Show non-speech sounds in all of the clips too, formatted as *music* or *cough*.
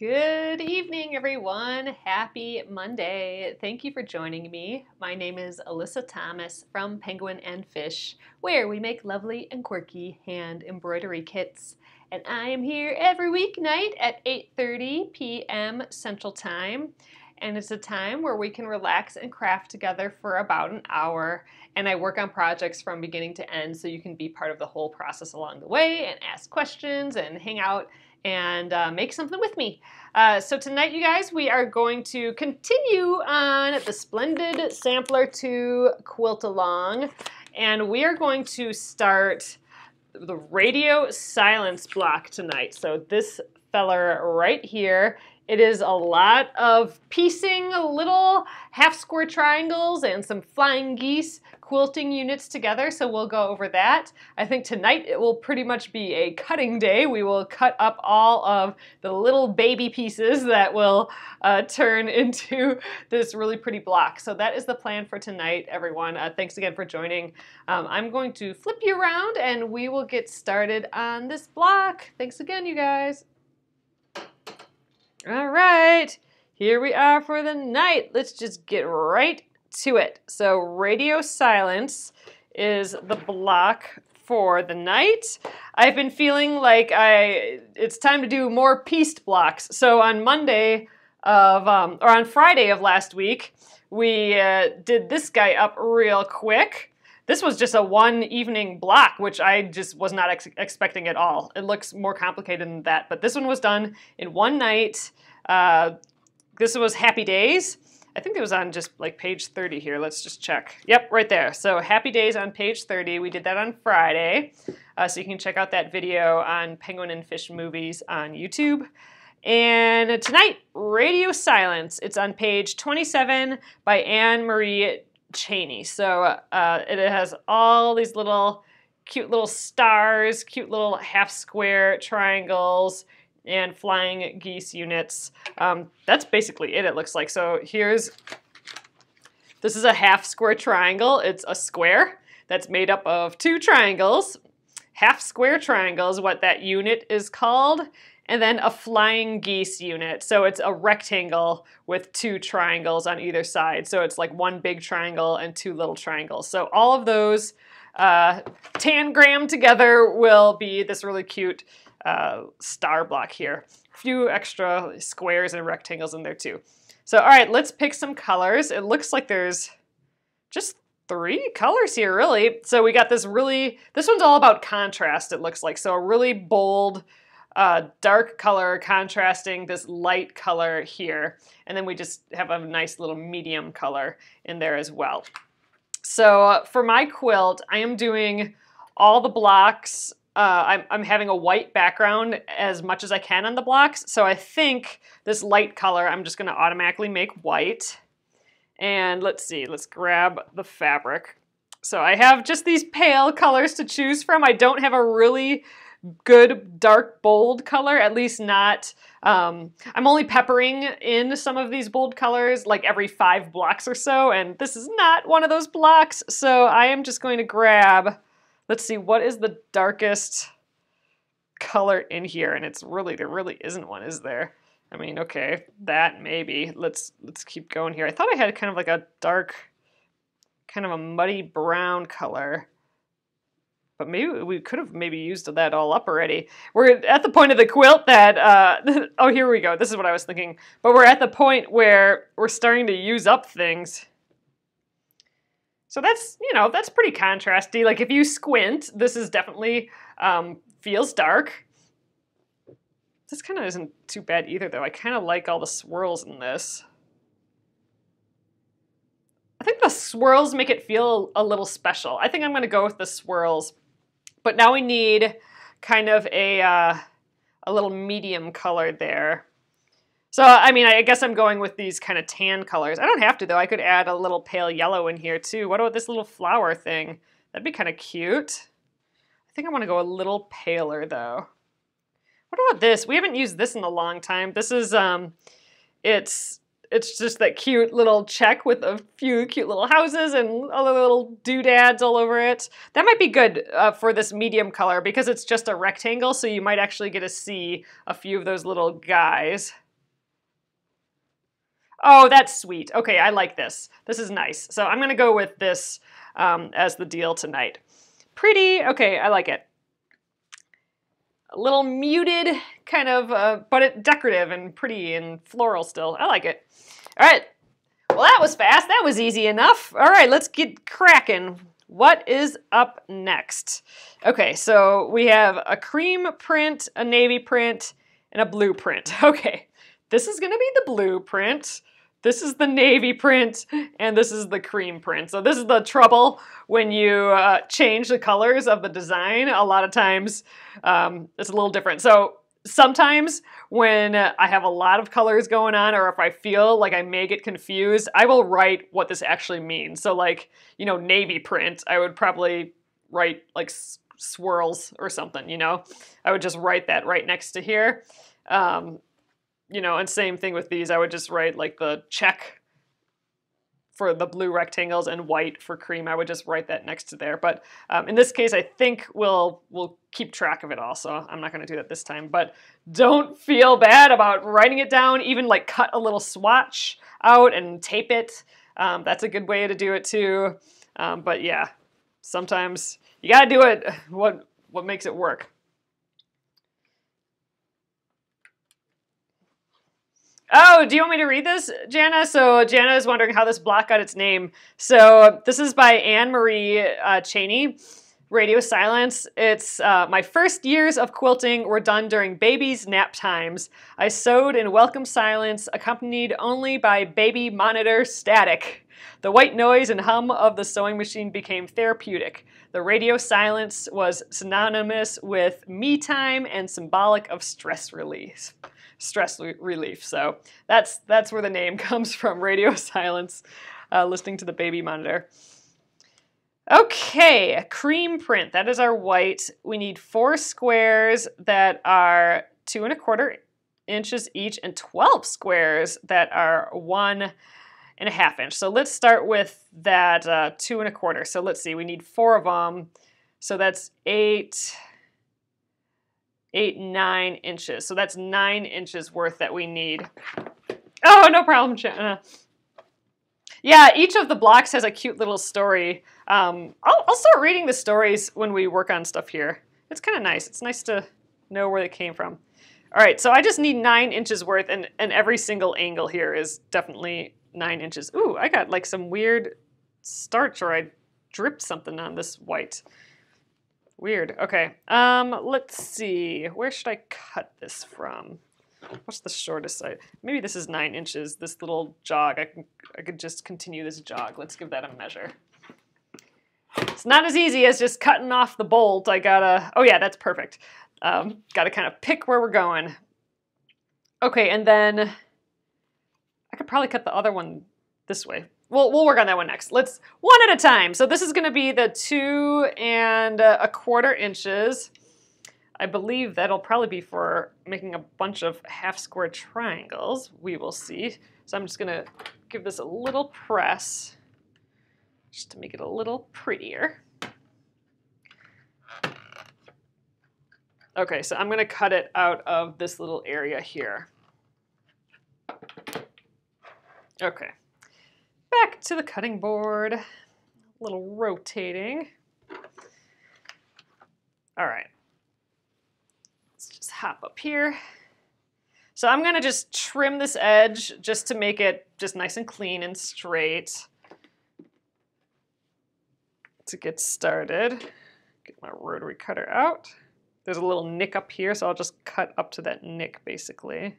Good evening, everyone. Happy Monday. Thank you for joining me. My name is Alyssa Thomas from Penguin and Fish, where we make lovely and quirky hand embroidery kits. And I am here every weeknight at 8:30 p.m. Central Time. And it's a time where we can relax and craft together for about an hour. And I work on projects from beginning to end so you can be part of the whole process along the way and ask questions and hang out and uh, make something with me. Uh, so tonight, you guys, we are going to continue on the Splendid Sampler 2 Quilt Along, and we are going to start the radio silence block tonight. So this feller right here it is a lot of piecing little half square triangles and some flying geese quilting units together, so we'll go over that. I think tonight it will pretty much be a cutting day. We will cut up all of the little baby pieces that will uh, turn *laughs* into this really pretty block. So that is the plan for tonight, everyone. Uh, thanks again for joining. Um, I'm going to flip you around and we will get started on this block. Thanks again, you guys. All right, here we are for the night. Let's just get right to it. So radio silence is the block for the night. I've been feeling like I it's time to do more pieced blocks. So on Monday of um, or on Friday of last week, we uh, did this guy up real quick. This was just a one evening block, which I just was not ex expecting at all. It looks more complicated than that, but this one was done in one night. Uh, this was Happy Days. I think it was on just like page 30 here. Let's just check. Yep, right there. So Happy Days on page 30. We did that on Friday. Uh, so you can check out that video on Penguin and Fish Movies on YouTube. And tonight, Radio Silence. It's on page 27 by Anne Marie Chany. So uh, it has all these little cute little stars, cute little half square triangles, and flying geese units. Um, that's basically it, it looks like. So here's, this is a half square triangle. It's a square that's made up of two triangles. Half square triangle is what that unit is called and then a flying geese unit. So it's a rectangle with two triangles on either side. So it's like one big triangle and two little triangles. So all of those uh, tangram together will be this really cute uh, star block here. A few extra squares and rectangles in there too. So all right, let's pick some colors. It looks like there's just three colors here really. So we got this really, this one's all about contrast it looks like. So a really bold uh, dark color contrasting this light color here. And then we just have a nice little medium color in there as well. So uh, for my quilt, I am doing all the blocks. Uh, I'm, I'm having a white background as much as I can on the blocks. So I think this light color, I'm just gonna automatically make white. And let's see, let's grab the fabric. So I have just these pale colors to choose from. I don't have a really good dark bold color, at least not, um, I'm only peppering in some of these bold colors like every five blocks or so, and this is not one of those blocks, so I am just going to grab, let's see, what is the darkest color in here? And it's really, there really isn't one, is there? I mean, okay, that maybe. Let's let's keep going here. I thought I had kind of like a dark, kind of a muddy brown color but maybe we could have maybe used that all up already. We're at the point of the quilt that, uh, *laughs* oh, here we go. This is what I was thinking. But we're at the point where we're starting to use up things. So that's, you know, that's pretty contrasty. Like if you squint, this is definitely um, feels dark. This kind of isn't too bad either, though. I kind of like all the swirls in this. I think the swirls make it feel a little special. I think I'm going to go with the swirls. But now we need kind of a, uh, a little medium color there. So, I mean, I guess I'm going with these kind of tan colors. I don't have to, though. I could add a little pale yellow in here, too. What about this little flower thing? That'd be kind of cute. I think I want to go a little paler, though. What about this? We haven't used this in a long time. This is, um, it's it's just that cute little check with a few cute little houses and the little doodads all over it. That might be good uh, for this medium color because it's just a rectangle, so you might actually get to see a few of those little guys. Oh, that's sweet. Okay, I like this. This is nice. So I'm going to go with this um, as the deal tonight. Pretty. Okay, I like it. A little muted, kind of, uh, but it decorative and pretty and floral still. I like it. All right. Well, that was fast. That was easy enough. All right, let's get cracking. What is up next? Okay, so we have a cream print, a navy print, and a blue print. *laughs* Okay, this is going to be the blue print. This is the navy print, and this is the cream print. So this is the trouble when you uh, change the colors of the design. A lot of times um, it's a little different. So sometimes when I have a lot of colors going on or if I feel like I may get confused, I will write what this actually means. So like, you know, navy print, I would probably write like swirls or something, you know? I would just write that right next to here. Um, you know, and same thing with these, I would just write like the check for the blue rectangles and white for cream. I would just write that next to there. But um, in this case, I think we'll, we'll keep track of it also. I'm not gonna do that this time, but don't feel bad about writing it down, even like cut a little swatch out and tape it. Um, that's a good way to do it too. Um, but yeah, sometimes you gotta do it *laughs* what, what makes it work. Oh, do you want me to read this, Jana? So Jana is wondering how this block got its name. So this is by Anne Marie uh, Chany. Radio Silence. It's uh, my first years of quilting were done during baby's nap times. I sewed in welcome silence, accompanied only by baby monitor static. The white noise and hum of the sewing machine became therapeutic. The radio silence was synonymous with me time and symbolic of stress release stress relief. So that's that's where the name *laughs* comes from. Radio silence, uh, listening to the baby monitor. Okay, cream print. That is our white. We need four squares that are two and a quarter inches each and 12 squares that are one and a half inch. So let's start with that uh, two and a quarter. So let's see, we need four of them. So that's eight, eight, nine inches. So that's nine inches worth that we need. Oh, no problem, Shanna. Yeah, each of the blocks has a cute little story. Um, I'll, I'll start reading the stories when we work on stuff here. It's kind of nice. It's nice to know where they came from. All right, so I just need nine inches worth, and, and every single angle here is definitely nine inches. Ooh, I got like some weird starch, or I dripped something on this white. Weird. Okay. Um, let's see. Where should I cut this from? What's the shortest side? Maybe this is nine inches. This little jog. I can I could just continue this jog. Let's give that a measure. It's not as easy as just cutting off the bolt. I gotta. Oh yeah, that's perfect. Um, gotta kind of pick where we're going. Okay, and then I could probably cut the other one this way. We'll, we'll work on that one next. Let's one at a time. So this is going to be the two and uh, a quarter inches. I believe that'll probably be for making a bunch of half square triangles. We will see. So I'm just going to give this a little press just to make it a little prettier. Okay, so I'm going to cut it out of this little area here. Okay back to the cutting board. A little rotating. All right. Let's just hop up here. So I'm gonna just trim this edge just to make it just nice and clean and straight. To get started, get my rotary cutter out. There's a little nick up here, so I'll just cut up to that nick basically.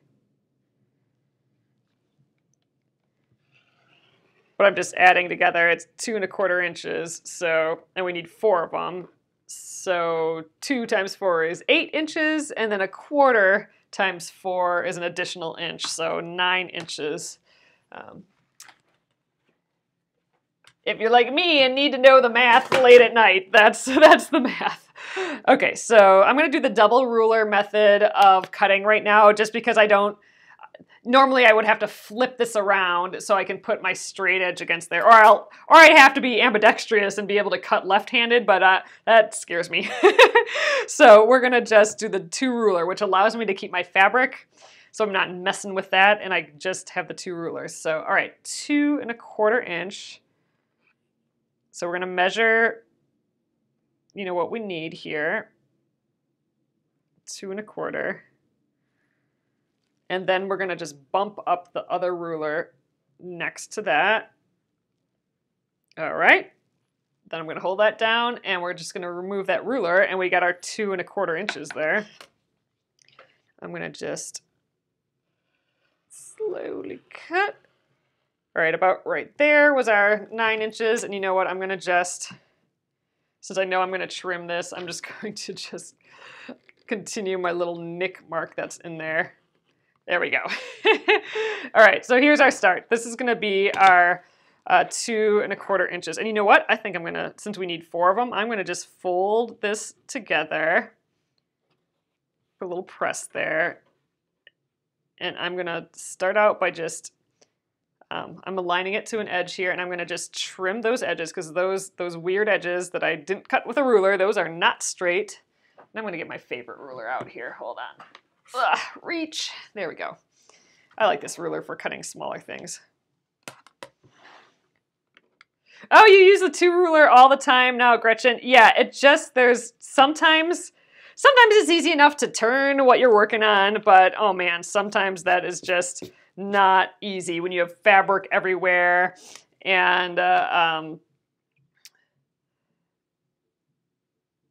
But I'm just adding together. It's two and a quarter inches, so, and we need four of them. So two times four is eight inches, and then a quarter times four is an additional inch, so nine inches. Um, if you're like me and need to know the math late at night, that's, *laughs* that's the math. Okay, so I'm gonna do the double ruler method of cutting right now just because I don't normally I would have to flip this around so I can put my straight edge against there, or I'll, or I'd have to be ambidextrous and be able to cut left-handed, but uh, that scares me. *laughs* so we're gonna just do the two ruler, which allows me to keep my fabric so I'm not messing with that, and I just have the two rulers. So, all right, two and a quarter inch. So we're gonna measure, you know, what we need here. Two and a quarter. And then we're gonna just bump up the other ruler next to that. All right. Then I'm gonna hold that down and we're just gonna remove that ruler and we got our two and a quarter inches there. I'm gonna just slowly cut. All right, about right there was our nine inches. And you know what, I'm gonna just, since I know I'm gonna trim this, I'm just *laughs* going to just continue my little nick mark that's in there. There we go. *laughs* All right, so here's our start. This is gonna be our uh, two and a quarter inches. And you know what? I think I'm gonna, since we need four of them, I'm gonna just fold this together. A little press there. And I'm gonna start out by just, um, I'm aligning it to an edge here and I'm gonna just trim those edges because those, those weird edges that I didn't cut with a ruler, those are not straight. And I'm gonna get my favorite ruler out here, hold on. Ugh, reach, there we go. I like this ruler for cutting smaller things. Oh, you use the two ruler all the time now, Gretchen. Yeah, it just, there's sometimes, sometimes it's easy enough to turn what you're working on, but oh man, sometimes that is just not easy when you have fabric everywhere and, uh, um,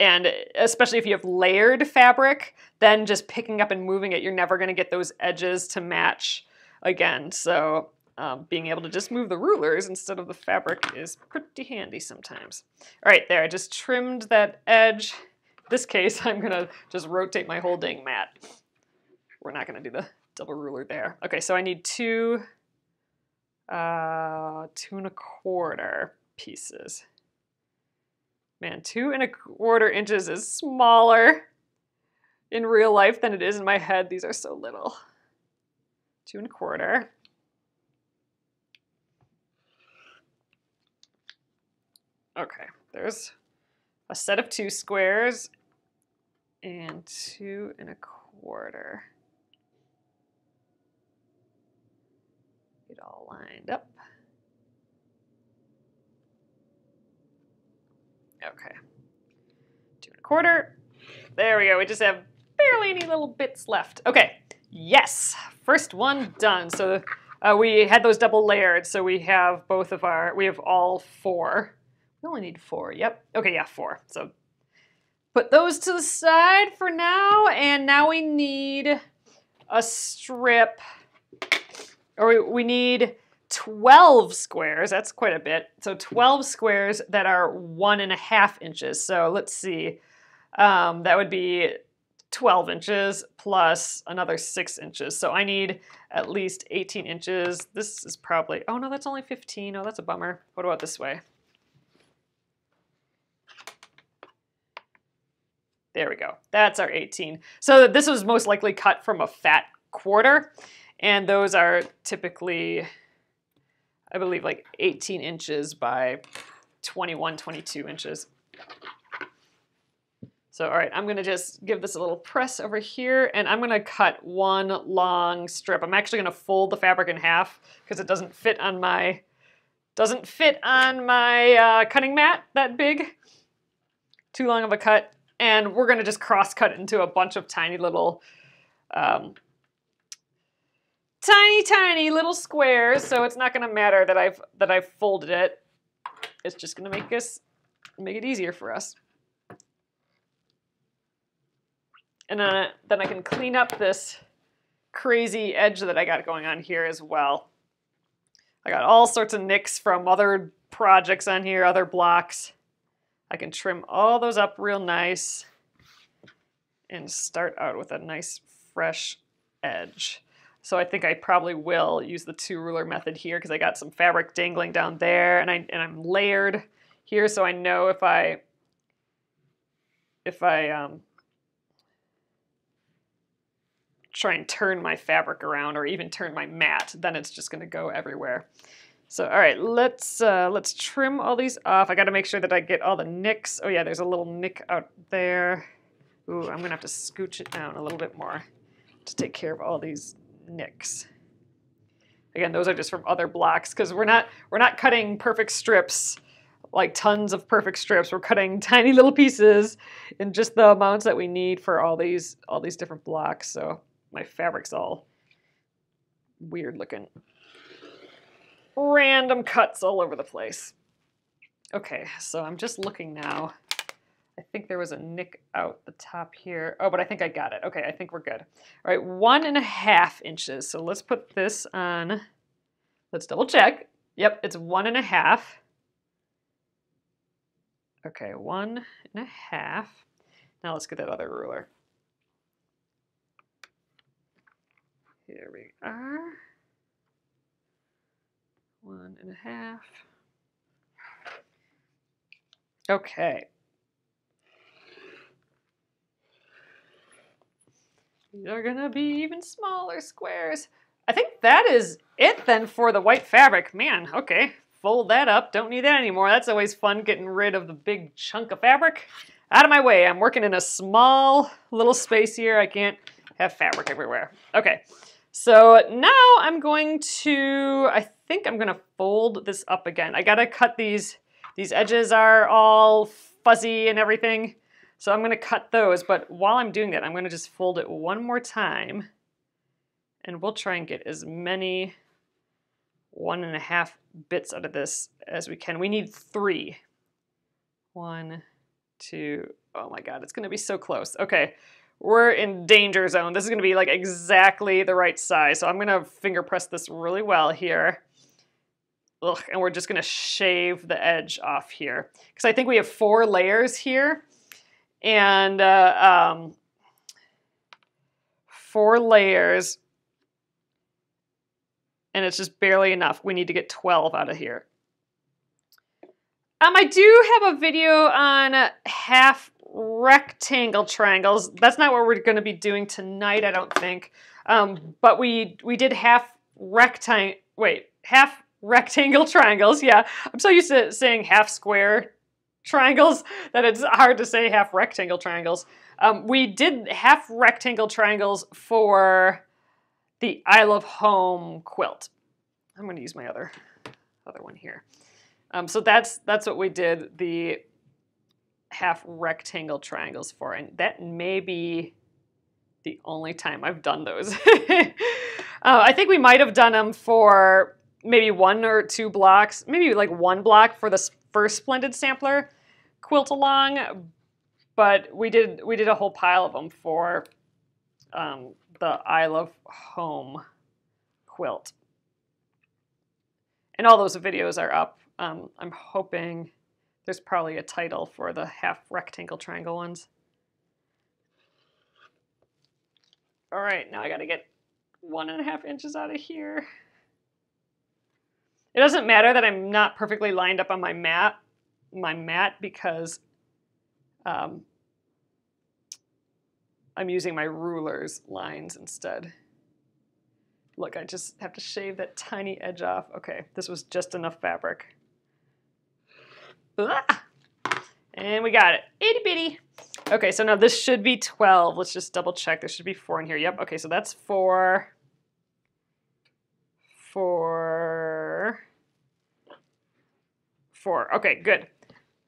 and especially if you have layered fabric, then just picking up and moving it, you're never gonna get those edges to match again. So um, being able to just move the rulers instead of the fabric is pretty handy sometimes. All right, there, I just trimmed that edge. In this case, *laughs* I'm gonna just rotate my whole dang mat. We're not gonna do the double ruler there. Okay, so I need two, uh, two and a quarter pieces. Man, two and a quarter inches is smaller in real life than it is in my head. These are so little. Two and a quarter. Okay, there's a set of two squares and two and a quarter. Get all lined up. Okay, two and a quarter. There we go, we just have barely any little bits left. Okay, yes, first one done. So uh, we had those double layered, so we have both of our, we have all four. We only need four. Yep. Okay, yeah, four. So put those to the side for now. And now we need a strip, or we need 12 squares. That's quite a bit. So 12 squares that are one and a half inches. So let's see. Um, that would be 12 inches plus another six inches. So I need at least 18 inches. This is probably, oh no, that's only 15. Oh, that's a bummer. What about this way? There we go. That's our 18. So this was most likely cut from a fat quarter, and those are typically, I believe, like 18 inches by 21, 22 inches. So, all right, I'm gonna just give this a little press over here, and I'm gonna cut one long strip. I'm actually gonna fold the fabric in half because it doesn't fit on my, doesn't fit on my uh, cutting mat that big. Too long of a cut and we're to just cross cut into a bunch of tiny little um, tiny tiny little squares so it's not going to matter that I've that I've folded it. It's just going to make us make it easier for us. And then, then I can clean up this crazy edge that I got going on here as well. I got all sorts of nicks from other projects on here other blocks. I can trim all those up real nice and start out with a nice fresh edge. So I think I probably will use the two ruler method here because I got some fabric dangling down there and, I, and I'm layered here so I know if I if I um, try and turn my fabric around or even turn my mat, then it's just going to go everywhere. So, all right, let's uh, let's trim all these off. I got to make sure that I get all the nicks. Oh yeah, there's a little nick out there. Ooh, I'm gonna have to scooch it down a little bit more to take care of all these nicks. Again, those are just from other blocks because we're not we're not cutting perfect strips like tons of perfect strips. We're cutting *laughs* tiny little pieces in just the amounts that we need for all these all these different blocks. So my fabric's all weird looking. Random cuts all over the place. Okay, so I'm just looking now. I think there was a nick out the top here. Oh, but I think I got it. Okay, I think we're good. All right, one and a half inches. So let's put this on. Let's double check. Yep, it's one and a half. Okay, one and a half. Now let's get that other ruler. Here we are. One and a half. Okay. These are gonna be even smaller squares. I think that is it then for the white fabric. Man, okay, fold that up. Don't need that anymore. That's always fun getting rid of the big chunk of fabric. Out of my way, I'm working in a small little space here. I can't have fabric everywhere. Okay, so now I'm going to, I think I'm gonna fold this up again. I gotta cut these, these edges are all fuzzy and everything. So I'm gonna cut those, but while I'm doing that, I'm gonna just fold it one more time and we'll try and get as many one and a half bits out of this as we can. We need three. One, two, oh my God, it's gonna be so close. Okay, we're in danger zone. This is gonna be like exactly the right size. So I'm gonna finger press this really well here. Ugh, and we're just gonna shave the edge off here. Because I think we have four layers here and uh, um, four layers, and it's just barely enough. We need to get 12 out of here. Um, I do have a video on half rectangle triangles. That's not what we're going to be doing tonight, I don't think. Um, but we we did half rectangle. Wait, half rectangle *laughs* triangles. Yeah, I'm so used to saying half square triangles that it's hard to say half rectangle triangles. Um, we did half rectangle triangles for the Isle of Home quilt. I'm going to use my other other one here. Um, so that's that's what we did the half rectangle triangles for, and that may be the only time I've done those. *laughs* uh, I think we might have done them for maybe one or two blocks, maybe like one block for the first Splendid Sampler quilt along, but we did we did a whole pile of them for um, the Isle of Home quilt. And all those videos are up. Um, I'm hoping there's probably a title for the half rectangle triangle ones. All right, now I gotta get one and a half inches out of here. It doesn't matter that I'm not perfectly lined up on my mat, my mat because um, I'm using my ruler's lines instead. Look, I just have to shave that tiny edge off. Okay, this was just enough fabric. Ah! And we got it, itty bitty. Okay, so now this should be 12. Let's just double check. There should be four in here. Yep, okay, so that's four. Four. Four, okay, good.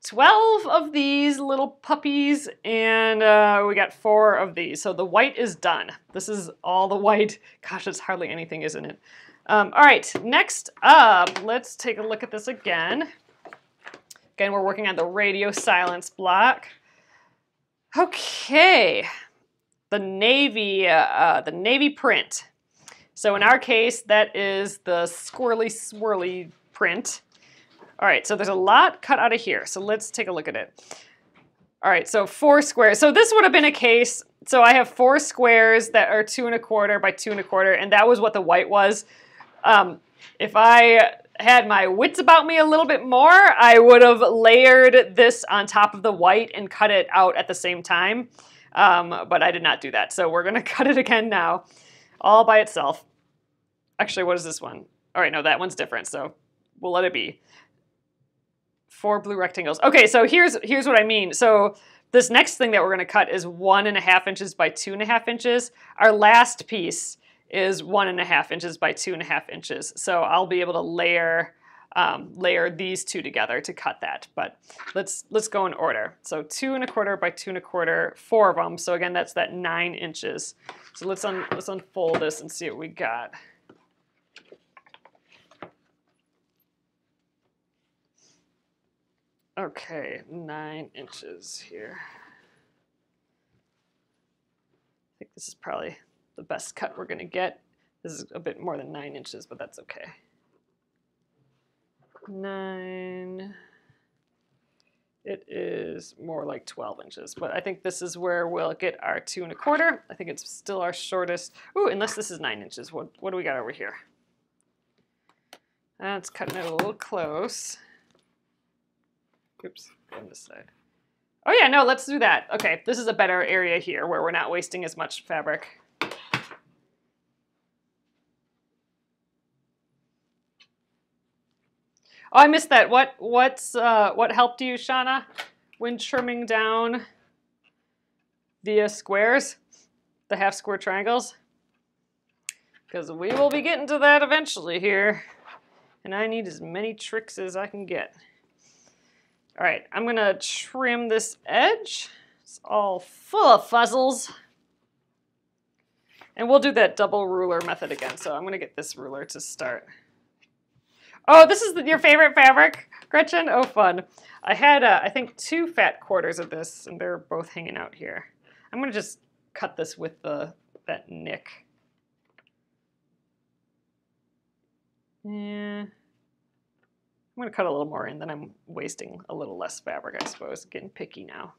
12 of these little puppies, and uh, we got four of these. So the white is done. This is all the white. *laughs* Gosh, it's hardly anything, isn't it? Um, all right, next up, let's take a look at this again. Again, we're working on the radio silence block. Okay, the navy, uh, uh, the navy print. So in our case, that is the squirrely swirly print. All right, so there's a lot cut out of here. So let's take a look at it. All right, so four squares. So this would have been a case. So I have four squares that are two and a quarter by two and a quarter, and that was what the white was. Um, if I had my wits about me a little bit more, I would have layered this on top of the white and cut it out at the same time. Um, but I did not do that. So we're gonna *laughs* cut it again now, all by itself. Actually, what is this one? All right, no, that one's different, so we'll let it be four blue rectangles. Okay, so here's here's what I mean. So this next thing that we're gonna cut is one and a half inches by two and a half inches. Our last piece is one and a half inches by two and a half inches. So I'll be able to layer um, layer these two together to cut that. But let's let's go in order. So two and a quarter by two and a quarter, four of them. So again, that's that nine inches. So let's un let's unfold this and see what we got. Okay, nine inches here. I think this is probably the best cut we're gonna get. This is a bit more than nine inches, but that's okay. Nine. It is more like 12 inches, but I think this is where we'll get our two and a quarter. I think it's still our shortest. Ooh, unless this is nine inches. What, what do we got over here? That's cutting it a little close. Oops, on this side. Oh yeah, no, let's do that. Okay, this is a better area here where we're not wasting as much fabric. Oh, I missed that. What what's uh, what helped you, Shauna, when trimming down the squares, the half square triangles? Because we will be getting to that eventually here, and I need as many tricks as I can get. All right, I'm gonna trim this edge. It's all full of fuzzles. And we'll do that double ruler method again. So I'm gonna get this ruler to start. Oh, this is the, your favorite fabric, Gretchen? Oh, fun. I had, uh, I think, two fat quarters of this, and they're both hanging out here. I'm to just cut this with the that nick. Yeah. I'm going to cut a little more in, then I'm wasting a little less fabric, I suppose. Getting picky now.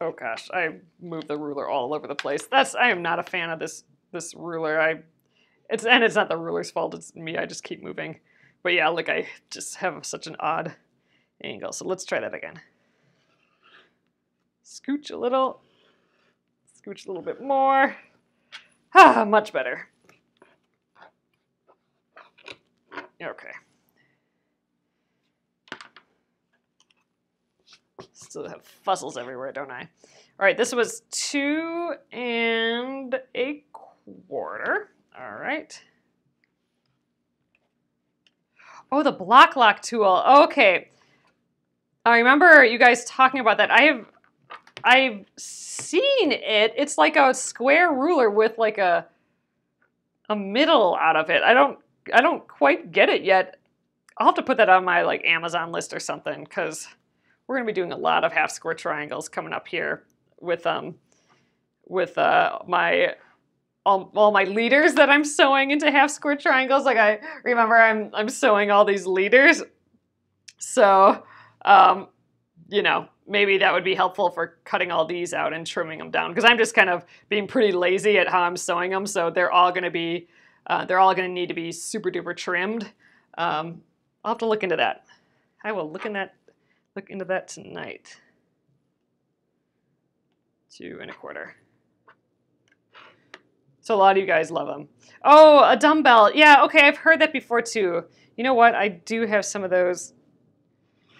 Oh gosh, I moved the ruler all over the place. That's I am not a fan of this this ruler. I it's and it's not the ruler's fault, it's me. I just keep moving. But yeah, like I just have such an odd angle. So let's try that again. Scooch a little. Scooch a little bit more. Ah, much better. Okay. Still have fuzzles everywhere, don't I? All right, this was two and a quarter. All right. Oh, the Bloc Loc tool. Okay. I remember you guys talking about that. I have I've seen it. It's like a square ruler with like a a middle out of it. I don't I don't quite get it yet. I'll have to put that on my like Amazon list or something because we're going to be doing a lot of half square triangles coming up here with um with uh my all, all my leaders that I'm sewing into half square triangles. Like I remember I'm I'm sewing all these leaders. So um you know, maybe that would be helpful for cutting all these out and trimming them down because I'm just kind of being pretty lazy at how I'm sewing them. So they're all going to be, uh, they're all going to need to be super duper trimmed. Um, I'll have to look into that. I will look in that look into that tonight. Two and a quarter. So a lot of you guys love them. Oh, a dumbbell. Yeah, okay, I've heard that before too. You know what? I do have some of those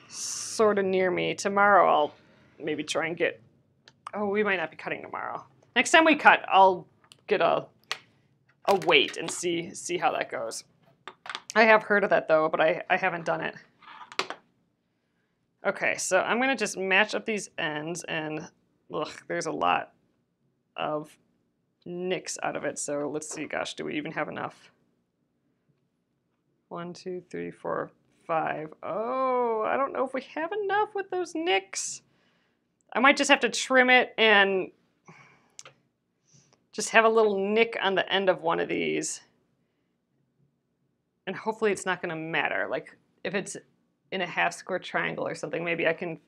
sort of near me. Tomorrow I'll maybe try and get, oh, we might not be cutting tomorrow. Next time we cut, I'll get a, a weight and see, see how that goes. I have heard of that though, but I, I haven't done it. Okay, so I'm going to just match up these ends, and ugh, there's a lot of nicks out of it. So let's see, gosh, do we even have enough? One, two, three, four, five. Oh, I don't know if we have enough with those nicks. I might just have to trim it and just have a little nick on the end of one of these. And hopefully it's not going to matter. Like if it's in a half square triangle or something. Maybe I can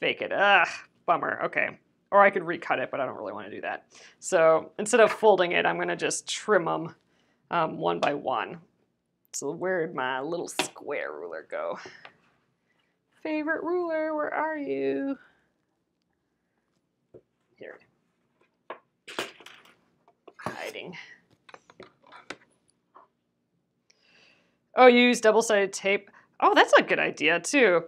fake it. Ugh, bummer. Okay. Or I could recut it, but I don't really want to do that. So instead of folding it, I'm going to just trim them um, one by one. So where'd my little square ruler go? Favorite ruler, where are you? Here. Hiding. Oh, you use double-sided tape. Oh, that's a good idea too.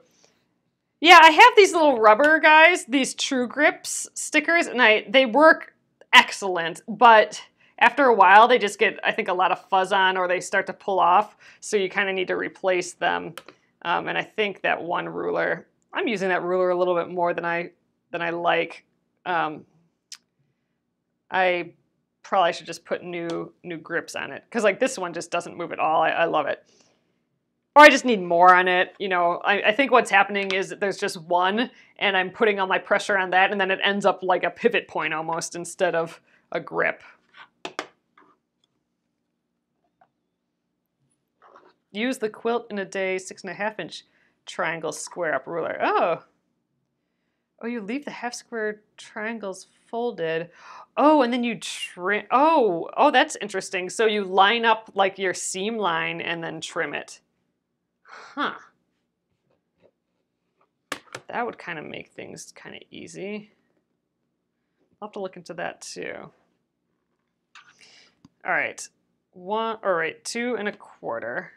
Yeah, I have these little rubber guys, these True Grips stickers, and I they work excellent, but after a while they just get, I think, a lot of fuzz on or they start to pull off, so you kind of need to replace them. Um, and I think that one ruler, I'm using that ruler a little bit more than I than I like. Um, I probably should just put new new grips on it because like this one just doesn't move at all. I, I, love it. Or I just need more on it. You know, I, I think what's happening is there's just one and I'm putting all my pressure on that and then it ends up like a pivot point almost instead of a grip. Use the quilt in a day six and a half inch triangle square up ruler. Oh. Oh, you leave the half square triangles folded. Oh, and then you trim. Oh, oh, that's interesting. So you line up like your seam line and then trim it. Huh. That would kind of make things kind of easy. I'll have to look into that too. All right, one, all right, two and a quarter.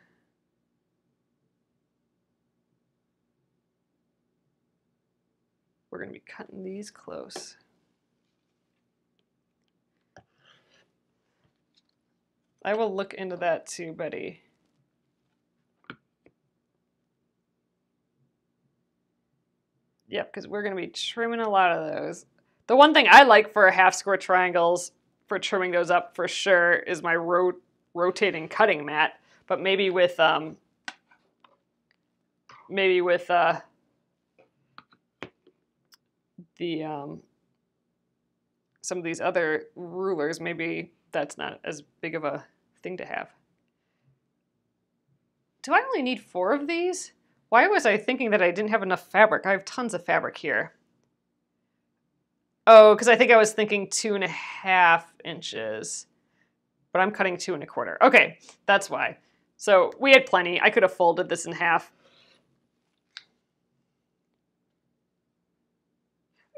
We're gonna be cutting these close. I will look into that too, buddy. Yep, because we're going to be trimming a lot of those. The one thing I like for half square triangles, for trimming those up for sure, is my ro rotating cutting mat. But maybe with, um, maybe with uh, the, um, some of these other rulers, maybe that's not as big of a thing to have. Do I only need four of these? Why was I thinking that I didn't have enough fabric? I have tons of fabric here. Oh, because I think I was thinking two and a half inches. But I'm cutting two and a quarter. Okay, that's why. So we had plenty. I could have folded this in half.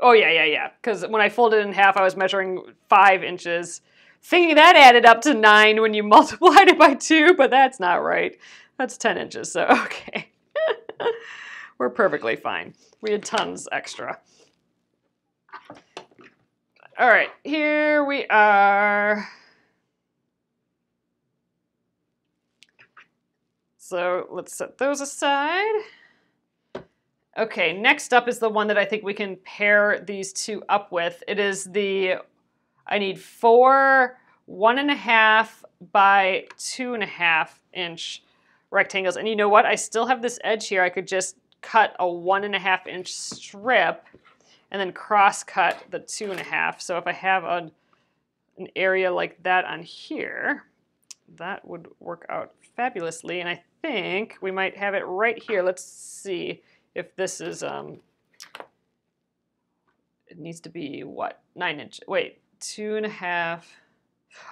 Oh, yeah, yeah, yeah. Because when I folded in half, I was measuring five inches thinking that added up to nine when you *laughs* multiplied it by two, but that's not right. That's 10 inches, so *laughs* okay. We're perfectly fine. We had tons extra. All right, here we are. So let's set those aside. Okay, next up is the one that I think we can pair these two up with. It is the I need four one and a half by two and a half inch rectangles. And you know what? I still have this edge here. I could just cut a one and a half inch strip and then cross cut the two and a half. So if I have a, an area like that on here, that would work out fabulously. And I think we might have it right here. Let's see if this is, um, it needs to be what, nine inch, wait, two and a half.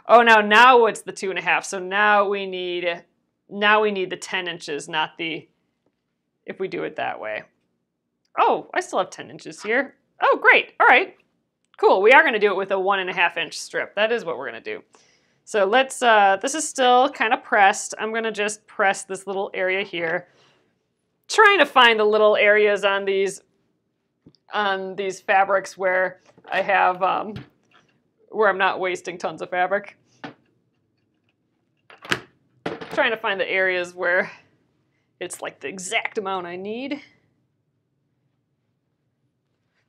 Oh, now now it's the two and a half. So now we need now we need the 10 inches, not the if we do it that way. Oh, I still have 10 inches here. Oh, great. All right. Cool. We are going to do it with a one and a half inch strip. That is what we're going to do. So let's, uh, this is still kind of pressed. I'm going to just press this little area here. Trying to find the little areas on these, on these fabrics where I have um, where I'm not wasting tons of fabric. Trying to find the areas where it's like the exact amount I need.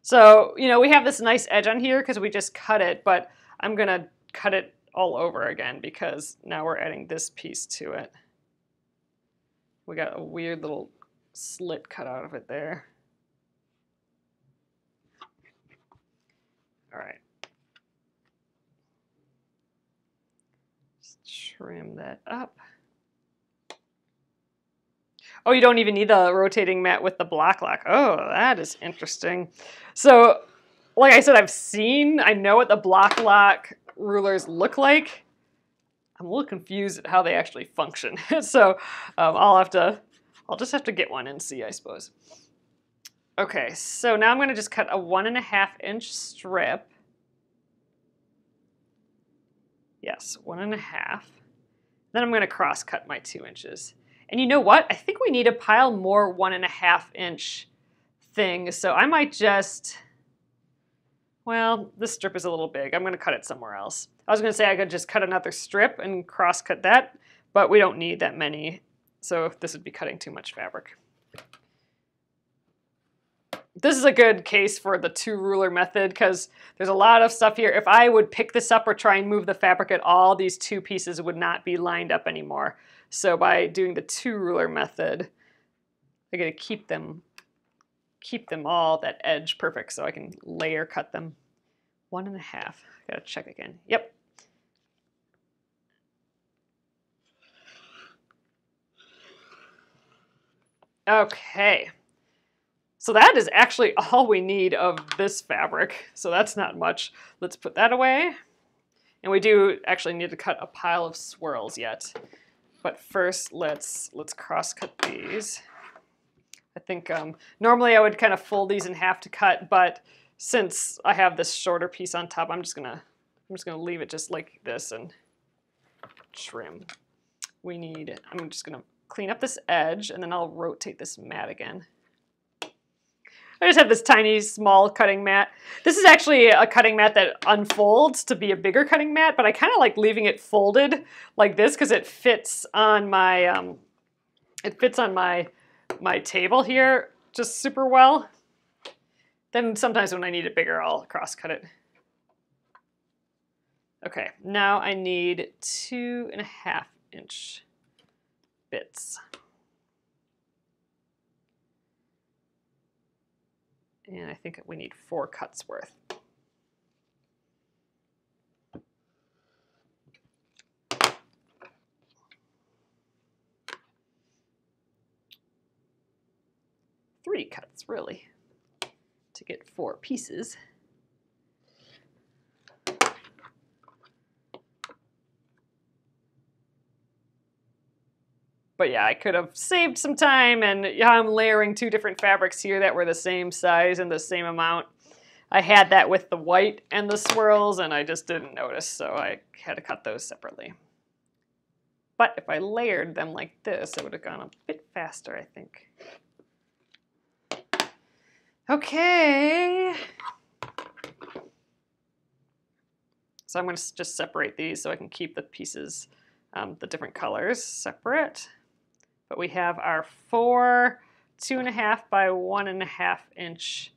So, you know, we have this nice edge on here because we just cut it, but I'm going to cut it all over again because now we're adding this piece to it. We got a weird little slit cut out of it there. All right. Just trim that up. Oh, you don't even need the rotating mat with the Bloc Loc. Oh, that is interesting. So, like I said, I've seen, I know what the Bloc Loc rulers look like. I'm a little confused at how they actually function. *laughs* so um, I'll have to, I'll just have to get one and see, I suppose. Okay, so now I'm gonna just cut a one and a half inch strip. Yes, one and a half. Then I'm going to cross cut my two inches. And you know what? I think we need a pile more one and a half inch thing, so I might just, well, this strip is a little big. I'm gonna cut it somewhere else. I was gonna say I could just cut another strip and cross cut that, but we don't need that many, so this would be cutting too much fabric. This is a good case for the two ruler method because there's a lot of stuff here. If I would pick this up or try and move the fabric at all, these two pieces would not be lined up anymore. So by doing the two ruler method, I gotta keep them keep them all that edge perfect so I can layer cut them. One and a half. Gotta check again. Yep. Okay. So that is actually *laughs* all we need of this fabric. So that's not much. Let's put that away. And we do actually need to cut a pile of swirls yet. But first, let's let's cross cut these. I think um, normally I would kind of fold these in half to cut, but since I have this shorter piece on top, I'm just gonna I'm just gonna leave it just like this and trim. We need, I'm just gonna clean up this edge and then I'll rotate this mat again. I just have this tiny, small cutting mat. This is actually a cutting mat that unfolds to be a bigger cutting mat, but I kind of like leaving it folded like this because it fits on my, um, it fits on my, my table here just super well. Then sometimes when I need it bigger, I'll cross cut it. Okay, now I need two and a half inch bits. And I think we need four cuts worth. Three cuts, really, to get four pieces. But yeah, I could have saved some time and yeah, I'm layering two different fabrics here that were the same size and the same amount. I had that with the white and the swirls and I just didn't notice, so I had to cut those separately. But if I layered them like this, it would have gone a bit faster, I think. Okay. So I'm going to just separate these so I can keep the pieces, um, the different colors separate. But we have our four two and a half by one and a half inch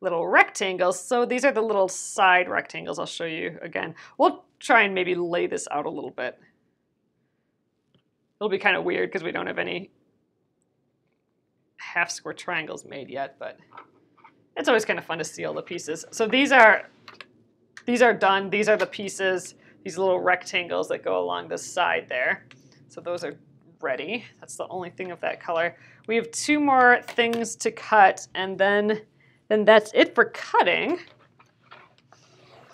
little rectangles. So these are the little side rectangles I'll show you again. We'll try and maybe lay this out a little bit. It'll be kind of weird because we don't have any half square triangles made yet, but it's always kind of fun to see all the pieces. So these are these are done. These are the pieces, these little rectangles that go along the side there. So those are ready. That's the only thing of that color. We have two more things to cut, and then, then that's it for cutting.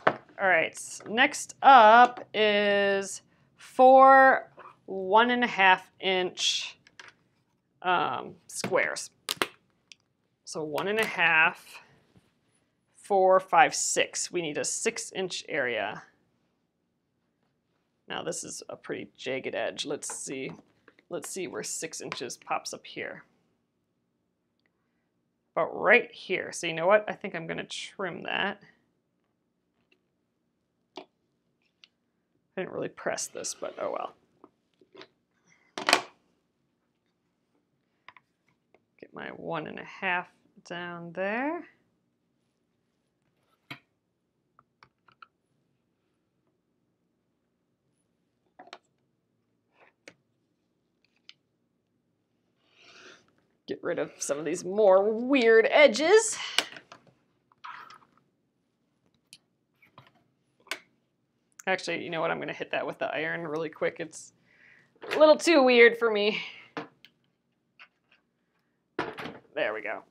All right, next up is four one and a half inch um, squares. So one and a half, four, five, six. We need a six inch area. Now this is a pretty jagged edge. Let's see let's see where six inches pops up here. About right here. So you know what? I think I'm going to trim that. I didn't really press this, but oh well. Get my one and a half down there. Get rid of some of these more weird edges. Actually, you know what? I'm going to hit that with the iron really quick. It's a little too weird for me. There we go.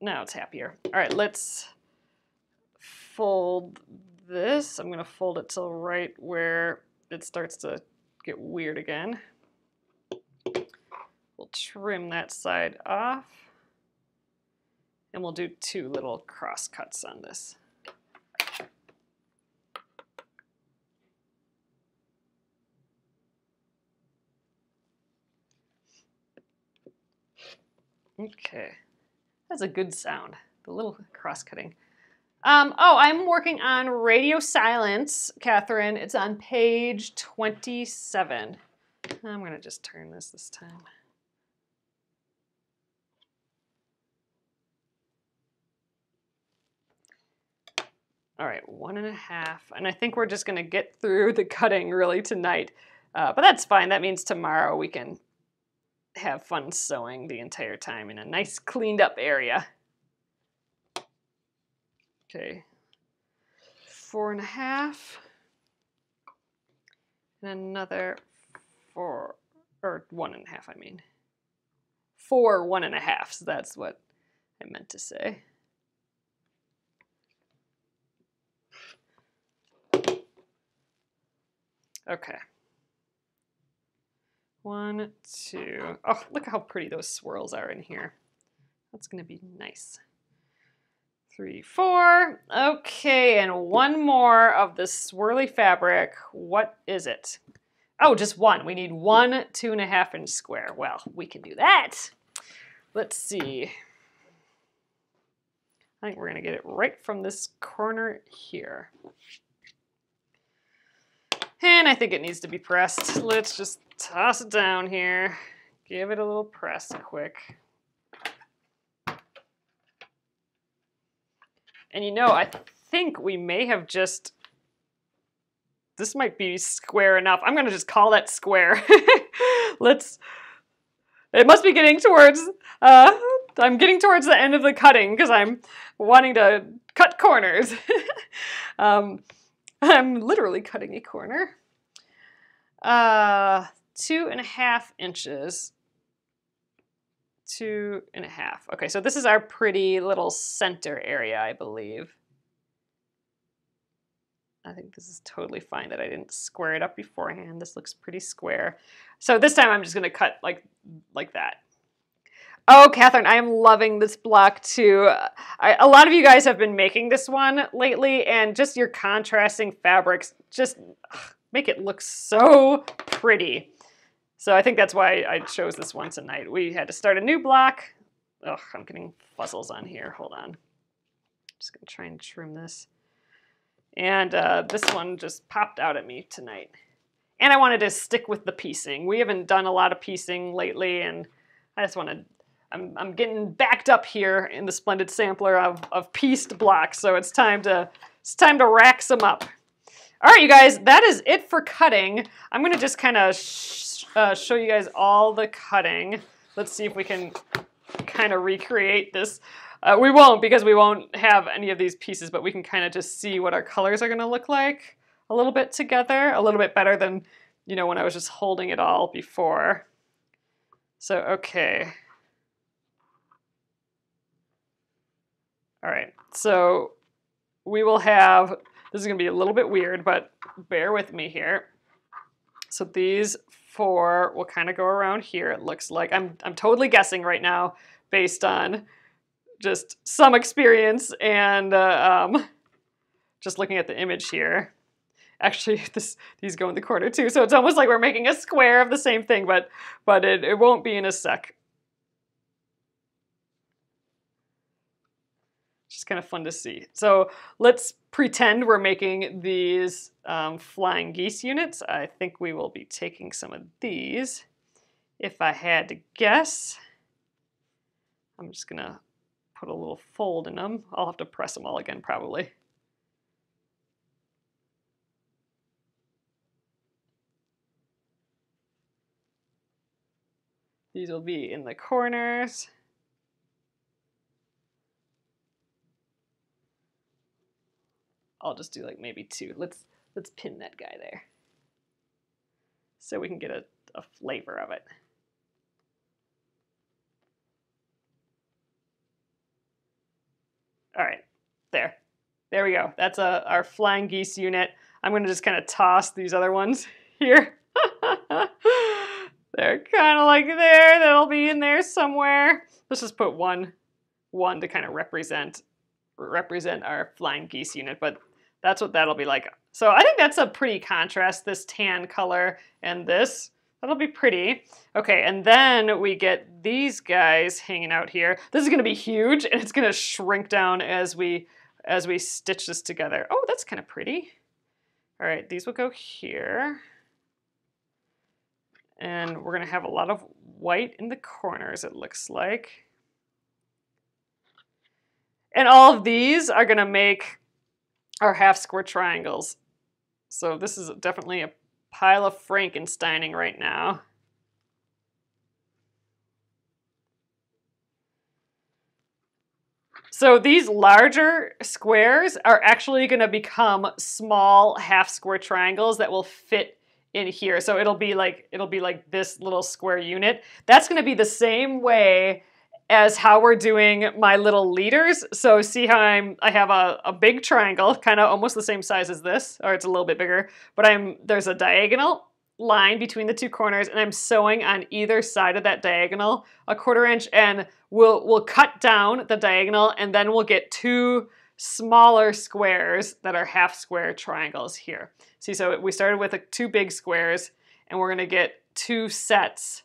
Now it's happier. All right, let's fold this. I'm going to fold it till right where it starts to get weird again. We'll trim that side off. And we'll do two little cross cuts on this. Okay. That's a good sound. The little cross cutting. Um, oh, I'm working on radio silence, Catherine. It's on page 27. I'm to just turn this this time. All right, one and a half. And I think we're just to get through the cutting really tonight. Uh, but that's fine. That means tomorrow we can have fun sewing the entire time in a nice cleaned up area. Okay, four and a half. And another four, or one and a half, I mean. Four one and a half, so that's what I meant to say. Okay. One, two. Oh, look how pretty those swirls are in here. That's to be nice. Three, four. Okay, and one more of this swirly fabric. What is it? Oh, just one. We need one two and a half inch square. Well, we can do that. Let's see. I think we're to get it right from this corner here. And I think it needs to be pressed. Let's just toss it down here. Give it a little press quick. And you know, I think we may have just, this might be square enough. I'm gonna just call that square. *laughs* Let's, it must be getting towards, uh, I'm getting towards the end of the cutting because I'm wanting to cut corners. *laughs* um, I'm literally cutting a corner. Uh, two and a half inches. Two and a half. Okay, so this is our pretty little center area, I believe. I think this is totally fine that I didn't square it up beforehand. This looks pretty square. So this time I'm just gonna cut like, like that. Oh, Catherine, I am loving this block too. I, a lot of you guys have been making this one lately, and just your contrasting fabrics just ugh, make it look so pretty. So I think that's why I chose this one tonight. We had to start a new block. Ugh, I'm getting fuzzles on here. Hold on. Just gonna try and trim this. And uh, this one just popped out at me tonight. And I wanted to stick with the piecing. We haven't done a lot of piecing lately, and I just want to I'm, I'm getting backed up here in the splendid sampler of, of pieced blocks, so it's time to it's time to rack some up. All right, you guys, that is it for cutting. I'm gonna just kind of sh uh, show you guys all the cutting. Let's see if we can kind of recreate this. Uh, we won't because we won't have any of these pieces, but we can kind of just see what our colors are gonna look like a little bit together, a little bit better than, you know, when I was just holding it all before. So, okay. All right, so we will have, this is gonna be a little bit weird, but bear with me here. So these four will kind of go around here, it looks like. I'm, I'm totally guessing right now based on just some experience and uh, um, just looking at the image here. Actually, *laughs* this, these go in the corner too, so it's almost like we're making a square of the same thing, but, but it, it won't be in a sec. Kind of fun to see. So let's pretend we're making these um, flying geese units. I think we will be taking some of these. If I had to guess, I'm just gonna put a little fold in them. I'll have to press them all again probably. These will be in the corners. I'll just do like maybe two. Let's let's pin that guy there. So we can get a, a flavor of it. All right, there. There we go. That's a, our flying geese unit. I'm gonna just kind of toss these other ones *laughs* here. *laughs* They're kind of like there. That'll be in there somewhere. Let's just put one, one to kind of represent represent our flying geese unit. But that's what that'll be like. So I think that's a pretty contrast, this tan color and this. That'll be pretty. Okay, and then we get these guys hanging out here. This is gonna be huge and it's gonna shrink down as we as we stitch this together. Oh, that's kind of pretty. All right, these will go here. And we're gonna have a lot of white in the corners, it looks like. And all of these are gonna make our half square triangles. So this is definitely a pile of Frankensteining right now. So these larger squares are actually going to become small half square triangles that will fit in here. So it'll be like it'll be like this little square unit. That's going to be the same way as how we're doing my little leaders. So see how I'm, I have a, a big triangle, kind of almost the same size as this, or it's a little bit bigger, but I'm, there's a diagonal line between the two corners and I'm sewing on either side of that diagonal a quarter inch and we'll, we'll cut down the diagonal and then we'll get two smaller squares that are half square triangles here. See, so we started with a, two big squares and we're gonna get two sets.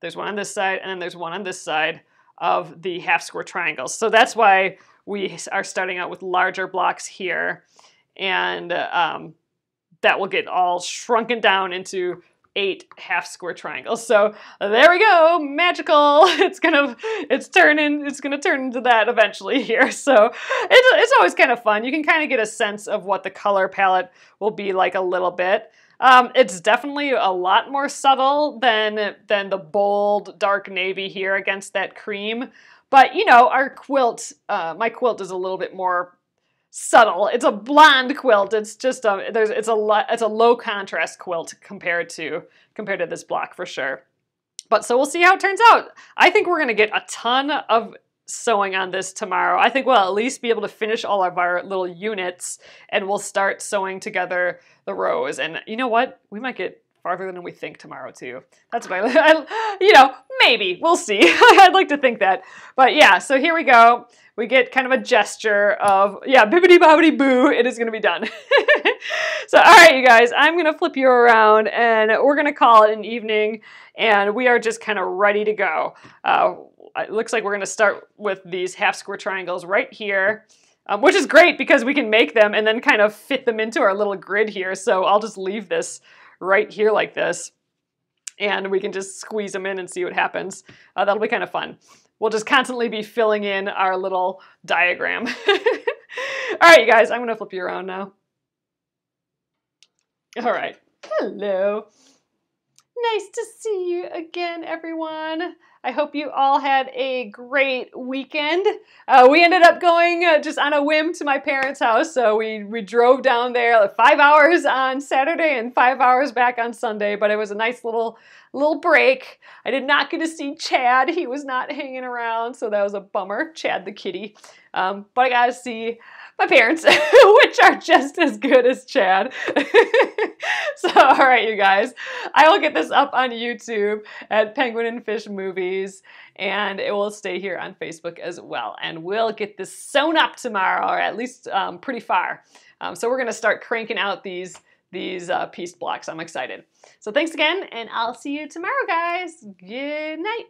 There's one on this side and then there's one on this side of the half square triangles. So that's why we are starting out with larger blocks here. And um, that will get all shrunken down into eight half square triangles. So there we go, magical. *laughs* It's gonna, it's turning, it's gonna turn into that eventually here. *laughs* So it's, it's always kind of fun. You can kind of get a sense of what the color palette will be like a little bit. Um, it's definitely a lot more subtle than, than the bold dark navy here against that cream. But, you know, our quilt, uh, my quilt is a little bit more subtle. It's a blonde quilt. It's just a, there's, it's a, it's a low contrast quilt compared to, compared to this block for sure. But so we'll see how it turns out. I think we're going to get a ton of sewing on this tomorrow. I think we'll at least be able to finish all of our little units and we'll start sewing together the rows. And you know what? We might get farther than we think tomorrow too. That's what *laughs* I, you know, maybe. We'll see. *laughs* I'd like to think that. But yeah, so here we go. We get kind of a gesture of, yeah, bibbity bobbity boo, it is going to be done. *laughs* so, all right, you guys, I'm going to flip you around and we're going to call it an evening and we are just kind of ready to go. Uh, it looks like we're going to start with these half square triangles right here. Um, which is great because we can make them and then kind of fit them into our little grid here. So I'll just leave this right here like this and we can just squeeze them in and see what happens. Uh, that'll be kind of fun. We'll just constantly be filling in our little diagram. *laughs* All right, you guys, I'm gonna flip you around now. All right, hello. Nice to see you again, everyone. I hope you all had a great weekend. Uh, we ended up going uh, just on a whim to my parents' house, so we, we drove down there like five hours on Saturday and five hours back on Sunday, but it was a nice little little break. I did not get to see Chad. He was not hanging around, so that was a bummer. Chad the kitty. Um, but I got to see my parents, *laughs* which are just as good as Chad. *laughs* so, all right, you guys, I will get this up on YouTube at Penguin and Fish Movies, and it will stay here on Facebook as well. And we'll get this sewn up tomorrow, or at least um, pretty far. Um, so we're going to start cranking out these these uh, piece blocks. I'm excited. So thanks again, and I'll see you tomorrow, guys. Good night.